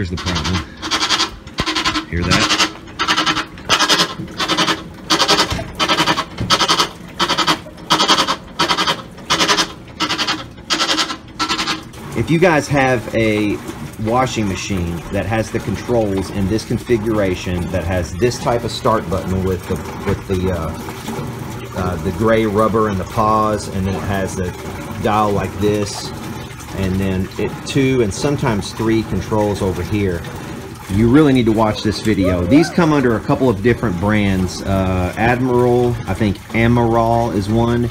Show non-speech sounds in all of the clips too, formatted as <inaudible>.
Here's the problem. Hear that? If you guys have a washing machine that has the controls in this configuration that has this type of start button with the with the uh, uh, the gray rubber and the pause and then it has a dial like this then it two and sometimes three controls over here you really need to watch this video these come under a couple of different brands uh, Admiral I think Amana is one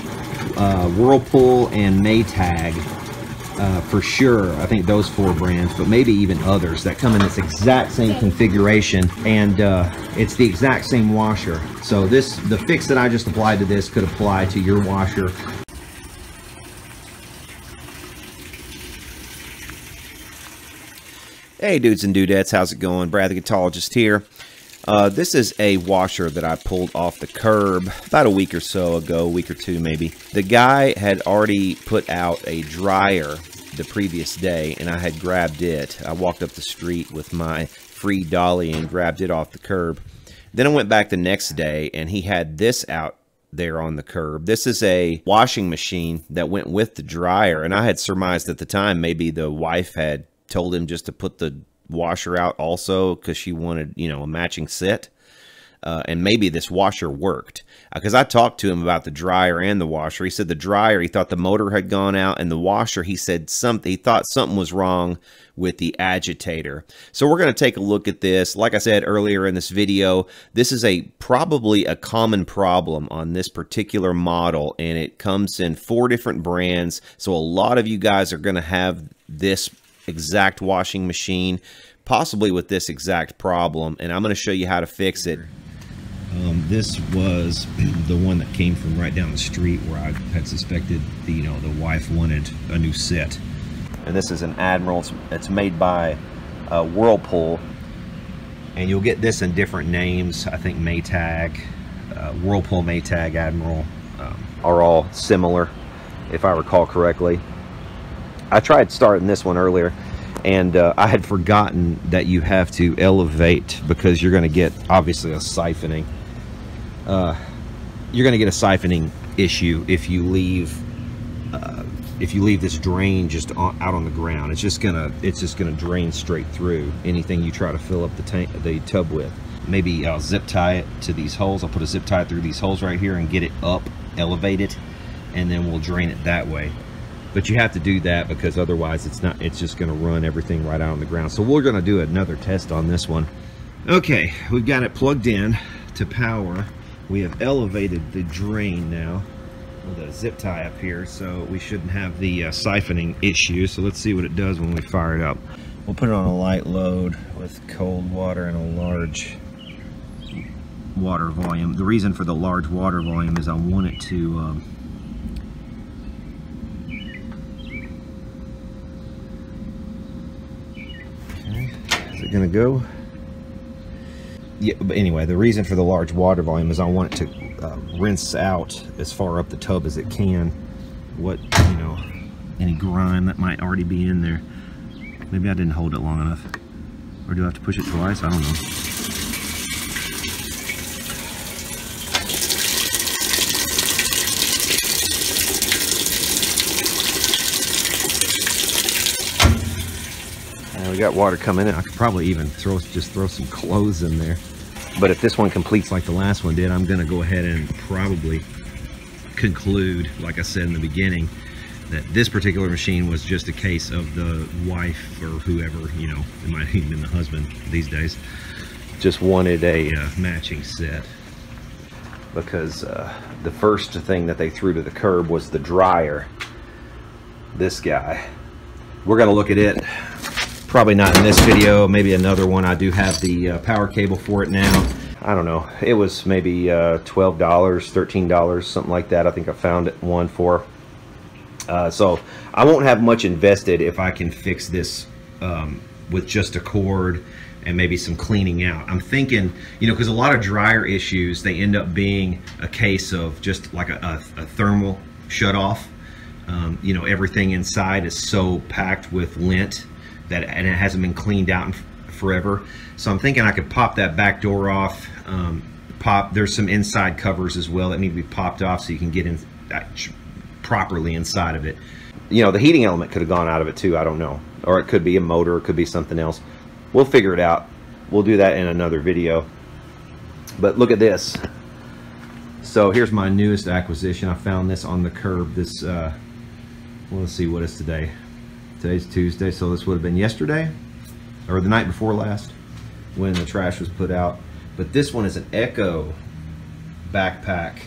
uh, Whirlpool and Maytag uh, for sure. I think those four brands, but maybe even others that come in this exact same configuration, and uh, it's the exact same washer. So this, the fix that I just applied to this could apply to your washer. Hey dudes and dudettes, how's it going? Brad the Guitologist here. Uh, this is a washer that I pulled off the curb about a week or so ago, a week or two maybe. The guy had already put out a dryer the previous day and I had grabbed it. I walked up the street with my free dolly and grabbed it off the curb. Then I went back the next day and he had this out there on the curb. This is a washing machine that went with the dryer and I had surmised at the time maybe the wife had told him just to put the washer out also because she wanted, you know, a matching set. Uh, and maybe this washer worked because uh, I talked to him about the dryer and the washer. He said the dryer, he thought the motor had gone out, and the washer, he said something. He thought something was wrong with the agitator. So we're going to take a look at this. Like I said earlier in this video, this is a probably a common problem on this particular model, and it comes in four different brands. So a lot of you guys are going to have this exact washing machine, possibly with this exact problem, and I'm going to show you how to fix it. Um, this was <clears throat> the one that came from right down the street where I had suspected the, you know, the wife wanted a new set. And this is an Admiral. It's, it's made by uh, Whirlpool. And you'll get this in different names. I think Maytag, uh, Whirlpool, Maytag, Admiral um, are all similar, if I recall correctly. I tried starting this one earlier and uh, I had forgotten that you have to elevate because you're going to get obviously a siphoning. Uh, you're going to get a siphoning issue if you leave uh, if you leave this drain just on, out on the ground. It's just gonna it's just gonna drain straight through anything you try to fill up the tank the tub with. Maybe I'll zip tie it to these holes. I'll put a zip tie through these holes right here and get it up, elevate it, and then we'll drain it that way but you have to do that because otherwise it's not it's just going to run everything right out on the ground. So we're going to do another test on this one. Okay we've got it plugged in to power. We have elevated the drain now. With a zip tie up here so we shouldn't have the uh, siphoning issue. So let's see what it does when we fire it up. We'll put it on a light load with cold water and a large water volume. The reason for the large water volume is I want it to um, it going to go? Yeah, but anyway, the reason for the large water volume is I want it to uh, rinse out as far up the tub as it can what, you know, any grime that might already be in there. Maybe I didn't hold it long enough. Or do I have to push it twice? I don't know. Got water coming in. I could probably even throw just throw some clothes in there. But if this one completes like the last one did, I'm to go ahead and probably conclude, like I said in the beginning, that this particular machine was just a case of the wife or whoever, you know, it might <laughs> even been the husband these days, just wanted a uh, matching set because uh, the first thing that they threw to the curb was the dryer. This guy. We're going to look at it Probably not in this video, maybe another one. I do have the uh, power cable for it now. I don't know. It was maybe uh, $12, $13, something like that. I think I found it one for. Uh, so I won't have much invested if I can fix this um, with just a cord and maybe some cleaning out. I'm thinking, you know, because a lot of dryer issues, they end up being a case of just like a, a, a thermal shut off Um, you know, everything inside is so packed with lint that and it hasn't been cleaned out in forever. So I'm thinking I could pop that back door off. Um, pop. There's some inside covers as well that need to be popped off so you can get in uh, properly inside of it. You know, the heating element could have gone out of it too. I don't know, or it could be a motor, it could be something else. We'll figure it out. We'll do that in another video. But look at this. So here's my newest acquisition. I found this on the curb. This, uh, well, let's see, what is today? Today's Tuesday, so this would have been yesterday or the night before last when the trash was put out. But this one is an Echo backpack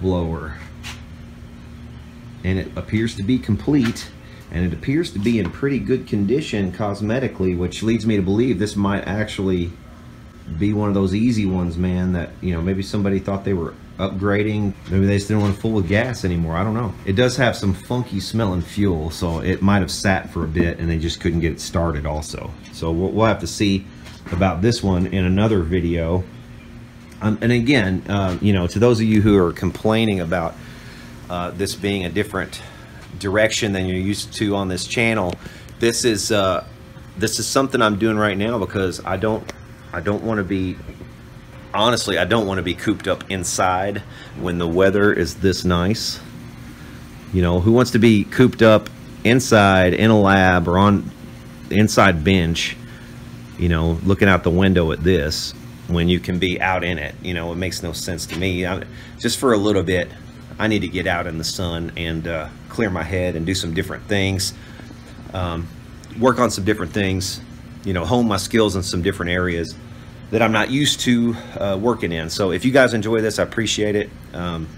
blower. And it appears to be complete and it appears to be in pretty good condition cosmetically, which leads me to believe this might actually be one of those easy ones, man, that, you know, maybe somebody thought they were upgrading. Maybe they just didn't want to fool with gas anymore. I don't know. It does have some funky smelling fuel, so it might have sat for a bit and they just couldn't get it started also. So we'll have to see about this one in another video. Um, and again, uh, you know, to those of you who are complaining about uh, this being a different direction than you're used to on this channel, this is uh, this is something I'm doing right now because I don't I don't want to be honestly, I don't want to be cooped up inside when the weather is this nice. You know, who wants to be cooped up inside in a lab or on inside bench, you know, looking out the window at this when you can be out in it? You know, it makes no sense to me. I, just for a little bit, I need to get out in the sun and uh, clear my head and do some different things. Um, work on some different things, you know, hone my skills in some different areas that I'm not used to uh, working in. So if you guys enjoy this, I appreciate it. Um,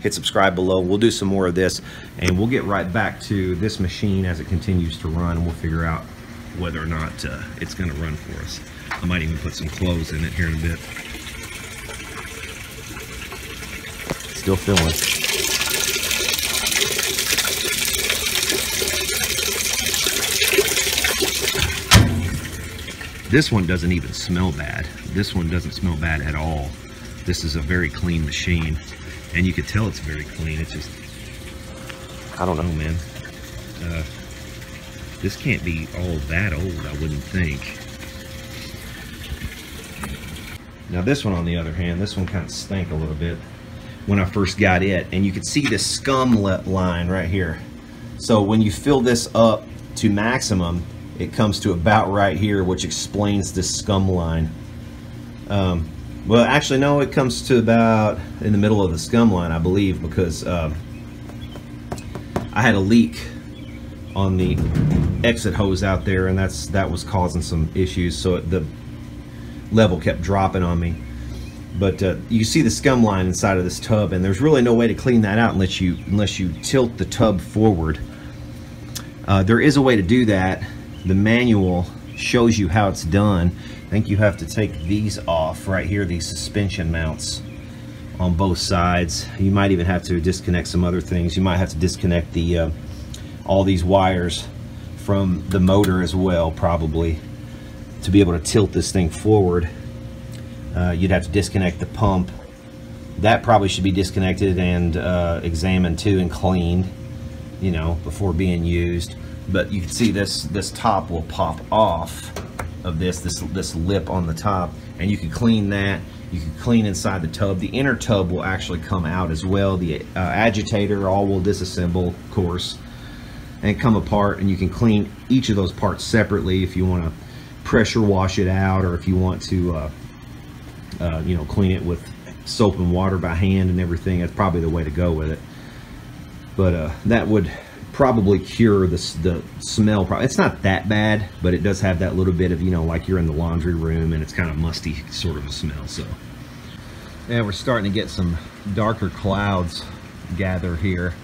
hit subscribe below. We'll do some more of this and we'll get right back to this machine as it continues to run. We'll figure out whether or not uh, it's going to run for us. I might even put some clothes in it here in a bit. Still filling. This one doesn't even smell bad. This one doesn't smell bad at all. This is a very clean machine. And you could tell it's very clean. It's just, I don't know, man. Uh, this can't be all that old, I wouldn't think. Now this one, on the other hand, this one kind of stank a little bit when I first got it. And you could see the scum line right here. So when you fill this up to maximum, it comes to about right here, which explains this scum line. Um, well, actually, no, it comes to about in the middle of the scum line, I believe, because uh, I had a leak on the exit hose out there, and that's that was causing some issues. So the level kept dropping on me. But uh, you see the scum line inside of this tub, and there's really no way to clean that out unless you unless you tilt the tub forward. Uh, there is a way to do that the manual shows you how it's done. I think you have to take these off right here, these suspension mounts on both sides. You might even have to disconnect some other things. You might have to disconnect the uh, all these wires from the motor as well, probably, to be able to tilt this thing forward. Uh, you'd have to disconnect the pump. That probably should be disconnected and uh, examined too and cleaned, you know, before being used but you can see this this top will pop off of this this this lip on the top and you can clean that. You can clean inside the tub. The inner tub will actually come out as well. The uh, agitator all will disassemble of course and come apart and you can clean each of those parts separately if you want to pressure wash it out or if you want to uh, uh, you know clean it with soap and water by hand and everything. That's probably the way to go with it. But uh, that would probably cure the, the smell. It's not that bad, but it does have that little bit of, you know, like you're in the laundry room and it's kind of musty sort of a smell. So, and we're starting to get some darker clouds gather here.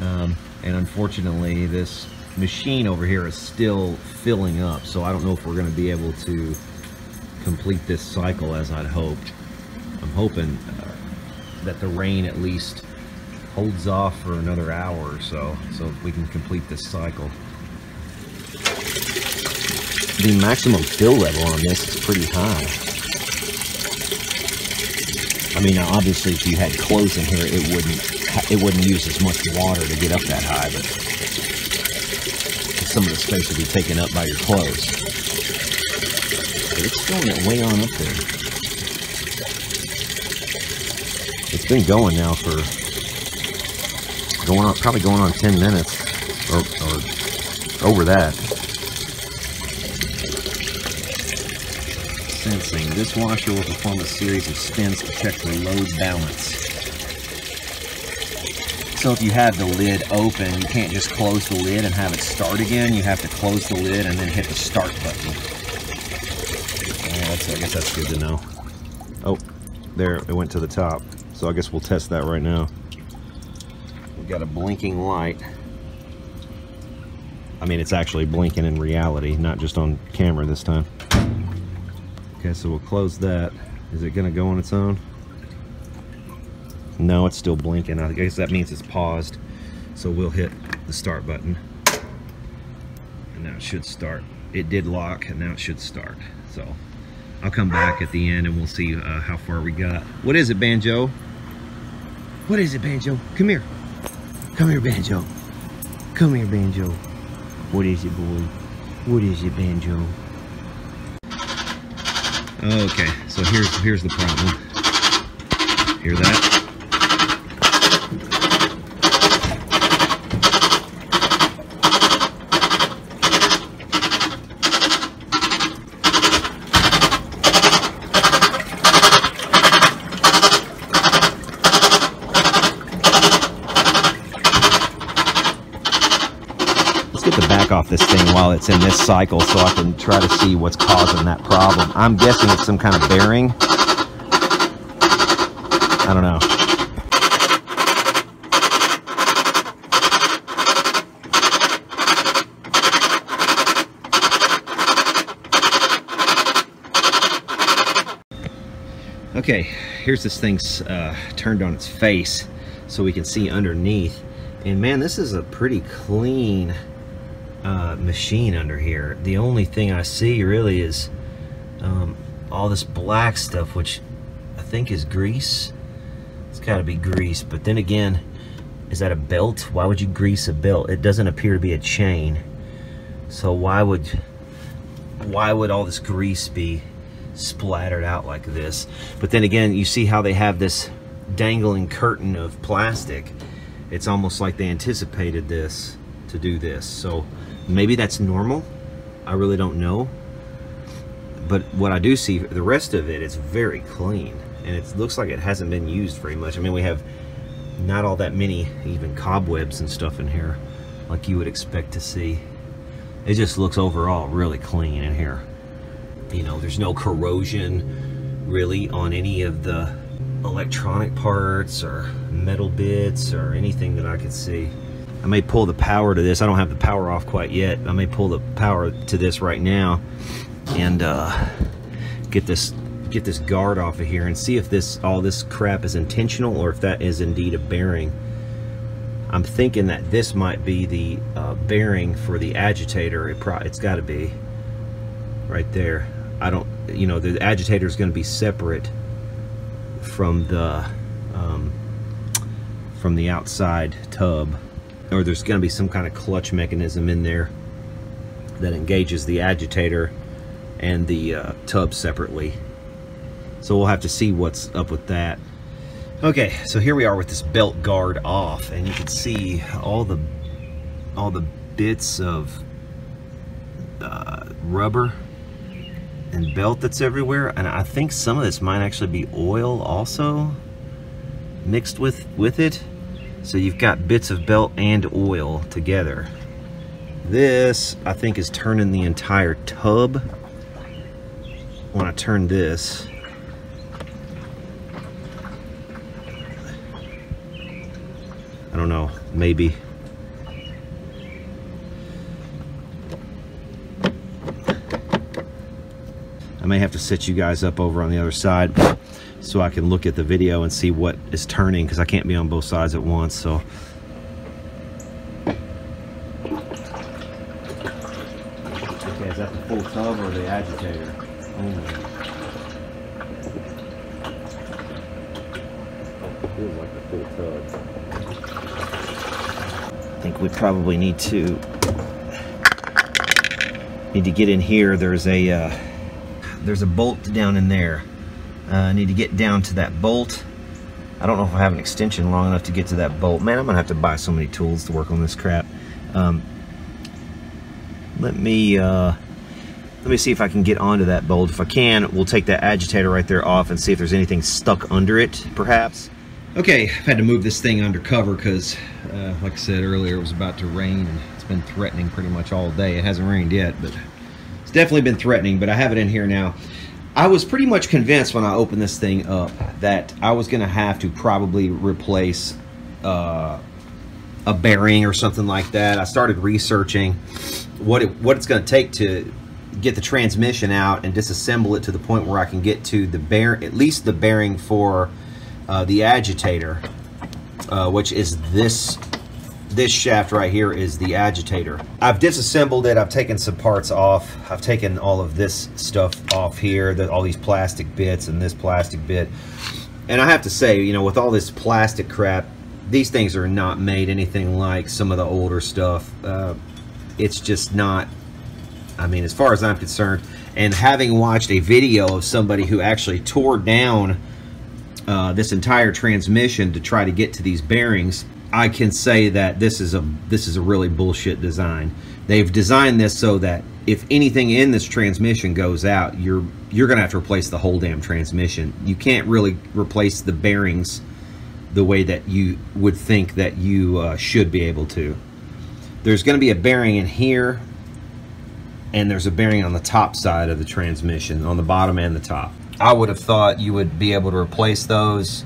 Um, and unfortunately, this machine over here is still filling up. So I don't know if we're going to be able to complete this cycle as I'd hoped. I'm hoping uh, that the rain at least holds off for another hour or so, so we can complete this cycle. The maximum fill level on this is pretty high. I mean, obviously, if you had clothes in here, it wouldn't it wouldn't use as much water to get up that high, but some of the space would be taken up by your clothes. But it's going it way on up there. It's been going now for going on probably going on 10 minutes or, or over that. Sensing. This washer will perform a series of spins to check the load balance. So if you have the lid open, you can't just close the lid and have it start again. You have to close the lid and then hit the start button. Yeah, I guess that's good to know. Oh, there, it went to the top. So I guess we'll test that right now. Got a blinking light. I mean, it's actually blinking in reality, not just on camera this time. Okay, so we'll close that. Is it gonna go on its own? No, it's still blinking. I guess that means it's paused. So we'll hit the start button. And now it should start. It did lock and now it should start. So I'll come back at the end and we'll see uh, how far we got. What is it, Banjo? What is it, Banjo? Come here. Come here, Banjo. Come here, Banjo. What is it, boy? What is it, Banjo? Okay, so here's here's the problem. Hear that? This thing while it's in this cycle so I can try to see what's causing that problem. I'm guessing it's some kind of bearing. I don't know. Okay, here's this thing's uh, turned on its face so we can see underneath. And man, this is a pretty clean machine under here. The only thing I see really is um, all this black stuff, which I think is grease. It's got to be grease. But then again, is that a belt? Why would you grease a belt? It doesn't appear to be a chain. So why would why would all this grease be splattered out like this? But then again, you see how they have this dangling curtain of plastic. It's almost like they anticipated this to do this. So Maybe that's normal. I really don't know. But what I do see, the rest of it is very clean. And it looks like it hasn't been used very much. I mean, we have not all that many even cobwebs and stuff in here like you would expect to see. It just looks overall really clean in here. You know, there's no corrosion really on any of the electronic parts or metal bits or anything that I could see. I may pull the power to this. I don't have the power off quite yet. I may pull the power to this right now and uh, get this get this guard off of here and see if this all this crap is intentional or if that is indeed a bearing. I'm thinking that this might be the uh, bearing for the agitator. It pro it's got to be right there. I don't, you know, the agitator is going to be separate from the um, from the outside tub or there's going to be some kind of clutch mechanism in there that engages the agitator and the uh, tub separately. So we'll have to see what's up with that. Okay, so here we are with this belt guard off, and you can see all the all the bits of uh, rubber and belt that's everywhere, and I think some of this might actually be oil also mixed with with it. So you've got bits of belt and oil together. This, I think, is turning the entire tub. When I turn this, I don't know, maybe. I may have to set you guys up over on the other side so I can look at the video and see what is turning because I can't be on both sides at once so okay is that the full tub or the agitator only feels like the full tub I think we probably need to need to get in here. There's a uh, there's a bolt down in there. Uh, I need to get down to that bolt. I don't know if I have an extension long enough to get to that bolt. Man, I'm gonna have to buy so many tools to work on this crap. Um, let me uh, let me see if I can get onto that bolt. If I can, we'll take that agitator right there off and see if there's anything stuck under it, perhaps. Okay, I've had to move this thing under cover because, uh, like I said earlier, it was about to rain and it's been threatening pretty much all day. It hasn't rained yet, but it's definitely been threatening, but I have it in here now. I was pretty much convinced when I opened this thing up that I was going to have to probably replace uh, a bearing or something like that. I started researching what it, what it's going to take to get the transmission out and disassemble it to the point where I can get to the bear at least the bearing for uh, the agitator, uh, which is this this shaft right here is the agitator. I've disassembled it. I've taken some parts off. I've taken all of this stuff off here, the, all these plastic bits and this plastic bit. And I have to say, you know, with all this plastic crap, these things are not made anything like some of the older stuff. Uh, it's just not, I mean, as far as I'm concerned, and having watched a video of somebody who actually tore down uh, this entire transmission to try to get to these bearings, I can say that this is a this is a really bullshit design. They've designed this so that if anything in this transmission goes out, you're you're gonna have to replace the whole damn transmission. You can't really replace the bearings the way that you would think that you uh, should be able to. There's to be a bearing in here, and there's a bearing on the top side of the transmission, on the bottom and the top. I would have thought you would be able to replace those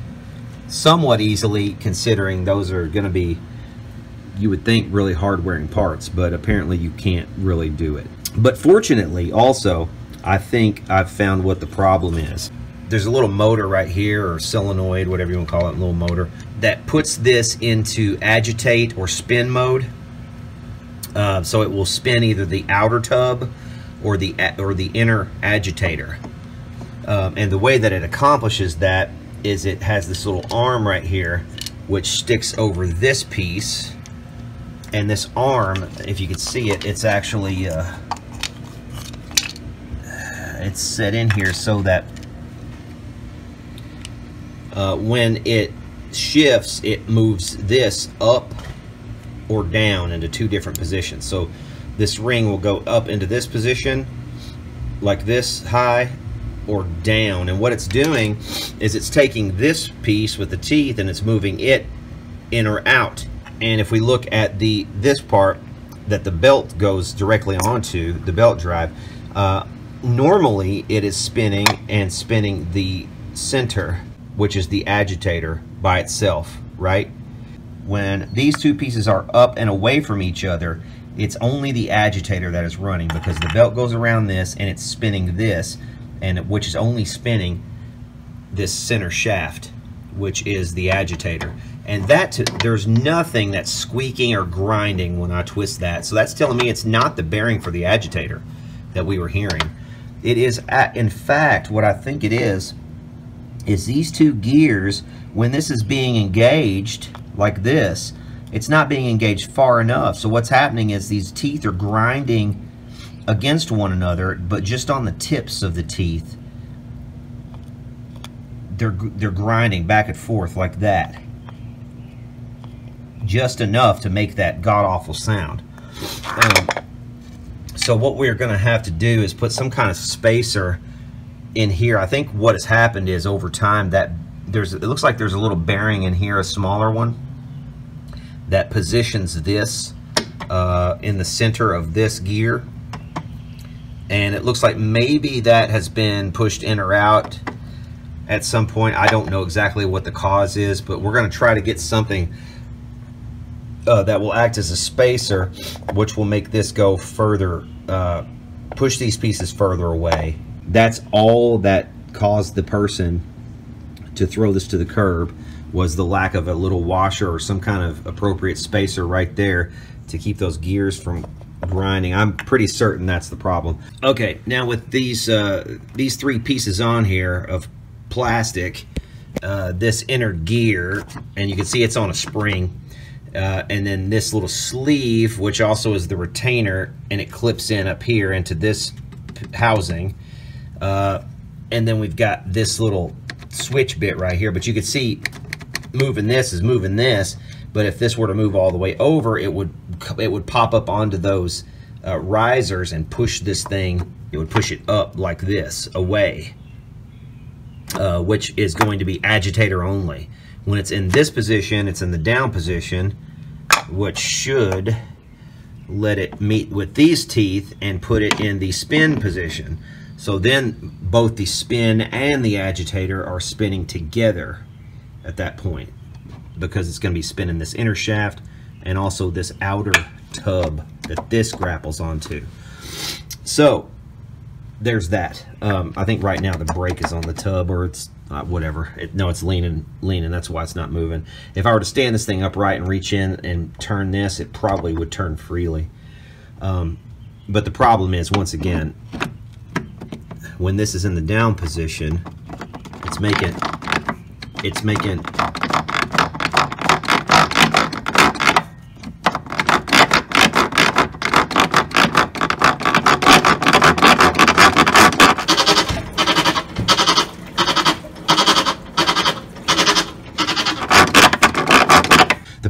somewhat easily considering those are going to be you would think really hard wearing parts but apparently you can't really do it. But fortunately also I think I've found what the problem is. There's a little motor right here or solenoid whatever you want to call it little motor that puts this into agitate or spin mode. Uh, so it will spin either the outer tub or the or the inner agitator. Um, and the way that it accomplishes that is it has this little arm right here which sticks over this piece. And this arm if you can see it it's actually uh, it's set in here so that uh, when it shifts it moves this up or down into two different positions. So this ring will go up into this position like this high or down. And what it's doing is it's taking this piece with the teeth and it's moving it in or out. And if we look at the this part that the belt goes directly onto, the belt drive, uh, normally it is spinning and spinning the center, which is the agitator by itself, right? When these two pieces are up and away from each other, it's only the agitator that is running because the belt goes around this and it's spinning this and which is only spinning this center shaft, which is the agitator. And that there's nothing that's squeaking or grinding when I twist that. So that's telling me it's not the bearing for the agitator that we were hearing. It is, at, in fact, what I think it is, is these two gears, when this is being engaged like this, it's not being engaged far enough. So what's happening is these teeth are grinding against one another, but just on the tips of the teeth, they're, they're grinding back and forth like that. Just enough to make that god-awful sound. Um, so what we're going to have to do is put some kind of spacer in here. I think what has happened is over time that there's it looks like there's a little bearing in here, a smaller one, that positions this uh, in the center of this gear and it looks like maybe that has been pushed in or out at some point. I don't know exactly what the cause is, but we're going to try to get something uh, that will act as a spacer, which will make this go further, uh, push these pieces further away. That's all that caused the person to throw this to the curb was the lack of a little washer or some kind of appropriate spacer right there to keep those gears from grinding. I'm pretty certain that's the problem. Okay, now with these uh, these three pieces on here of plastic, uh, this inner gear, and you can see it's on a spring, uh, and then this little sleeve, which also is the retainer, and it clips in up here into this housing. Uh, and then we've got this little switch bit right here, but you can see moving this is moving this, but if this were to move all the way over, it would it would pop up onto those uh, risers and push this thing, it would push it up like this, away, uh, which is going to be agitator only. When it's in this position, it's in the down position, which should let it meet with these teeth and put it in the spin position. So then both the spin and the agitator are spinning together at that point because it's going to be spinning this inner shaft and also this outer tub that this grapples onto. So there's that. Um, I think right now the brake is on the tub or it's uh, whatever. It, no, it's leaning, leaning. That's why it's not moving. If I were to stand this thing upright and reach in and turn this, it probably would turn freely. Um, but the problem is, once again, when this is in the down position, it's making, it's making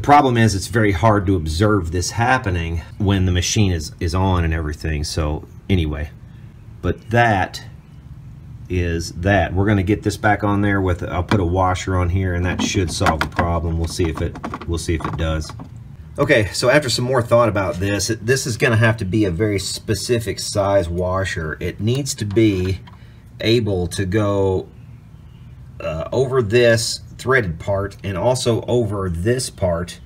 problem is it's very hard to observe this happening when the machine is, is on and everything. So anyway, but that is that. We're going to get this back on there with, I'll put a washer on here and that should solve the problem. We'll see if it, we'll see if it does. Okay, so after some more thought about this, this is going to have to be a very specific size washer. It needs to be able to go uh, over this threaded part and also over this part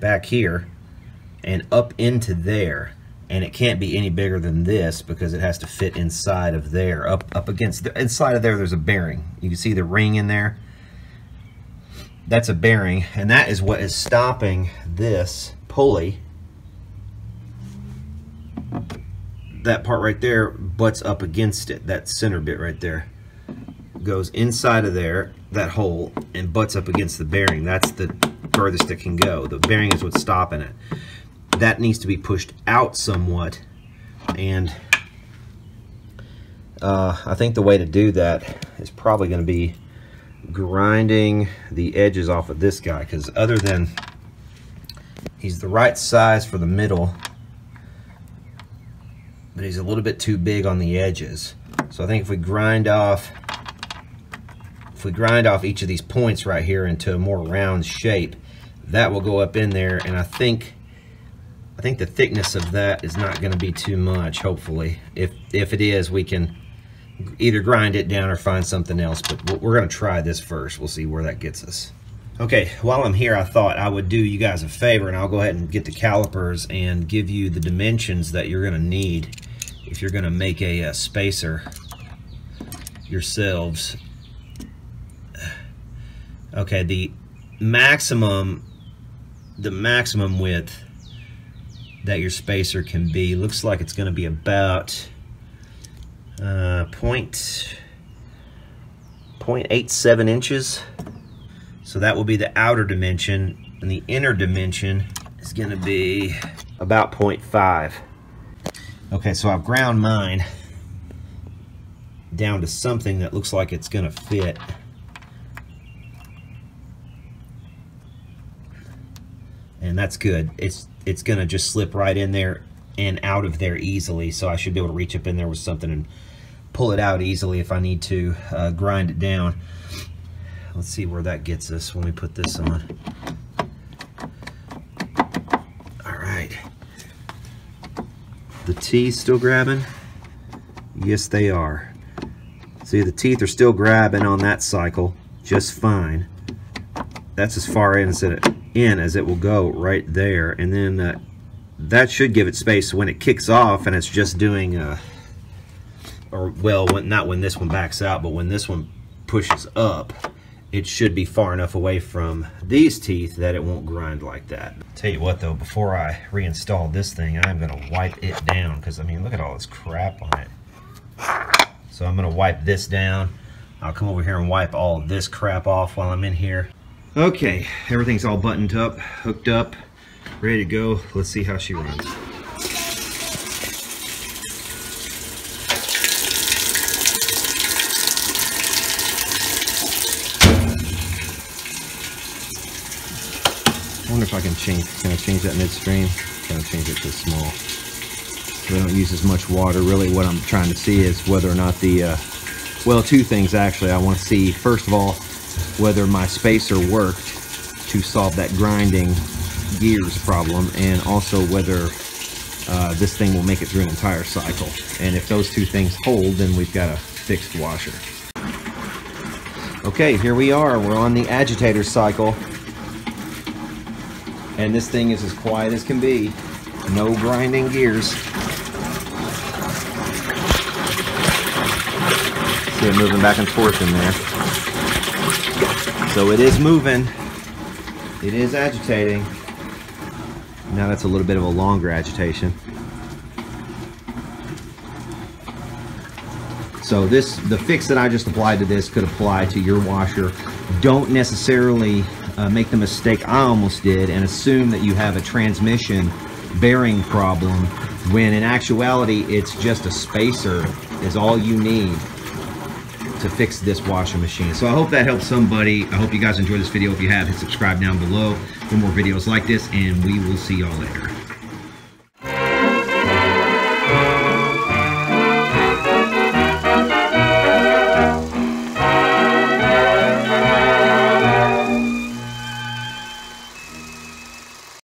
back here and up into there. And it can't be any bigger than this because it has to fit inside of there. Up up against the inside of there there's a bearing. You can see the ring in there. That's a bearing. And that is what is stopping this pulley. That part right there butts up against it. That center bit right there goes inside of there that hole and butts up against the bearing. That's the furthest it can go. The bearing is what's stopping it. That needs to be pushed out somewhat and uh, I think the way to do that is probably going to be grinding the edges off of this guy because other than he's the right size for the middle but he's a little bit too big on the edges so I think if we grind off if we grind off each of these points right here into a more round shape, that will go up in there, and I think I think the thickness of that is not going to be too much, hopefully. If, if it is, we can either grind it down or find something else, but we're going to try this first. We'll see where that gets us. Okay, while I'm here, I thought I would do you guys a favor, and I'll go ahead and get the calipers and give you the dimensions that you're going to need if you're going to make a, a spacer yourselves Okay, the maximum the maximum width that your spacer can be looks like it's going to be about uh, point, 0.87 inches. So that will be the outer dimension, and the inner dimension is going to be about 0.5. Okay, so I've ground mine down to something that looks like it's going to fit. And that's good. It's it's gonna just slip right in there and out of there easily, so I should be able to reach up in there with something and pull it out easily if I need to uh, grind it down. Let's see where that gets us when we put this on. All right. The teeth still grabbing? Yes, they are. See, the teeth are still grabbing on that cycle just fine. That's as far in as it in as it will go right there and then uh, that should give it space when it kicks off and it's just doing uh, or well when, not when this one backs out but when this one pushes up it should be far enough away from these teeth that it won't grind like that. Tell you what though, before I reinstall this thing, I'm gonna wipe it down because I mean, look at all this crap on it. So I'm gonna wipe this down. I'll come over here and wipe all this crap off while I'm in here. Okay, everything's all buttoned up, hooked up. ready to go. Let's see how she runs. I wonder if I can change, can I change that midstream? Kind of change it to small. I don't use as much water. Really what I'm trying to see is whether or not the, uh, well, two things actually. I want to see, first of all, whether my spacer worked to solve that grinding gears problem and also whether uh, this thing will make it through an entire cycle. And if those two things hold, then we've got a fixed washer. Okay, here we are. We're on the agitator cycle. And this thing is as quiet as can be. No grinding gears. See it moving back and forth in there. So it is moving. It is agitating. Now that's a little bit of a longer agitation. So this, the fix that I just applied to this could apply to your washer. Don't necessarily uh, make the mistake I almost did and assume that you have a transmission bearing problem when in actuality it's just a spacer is all you need to fix this washing machine. So I hope that helps somebody. I hope you guys enjoyed this video. If you have, hit subscribe down below for more videos like this and we will see y'all later.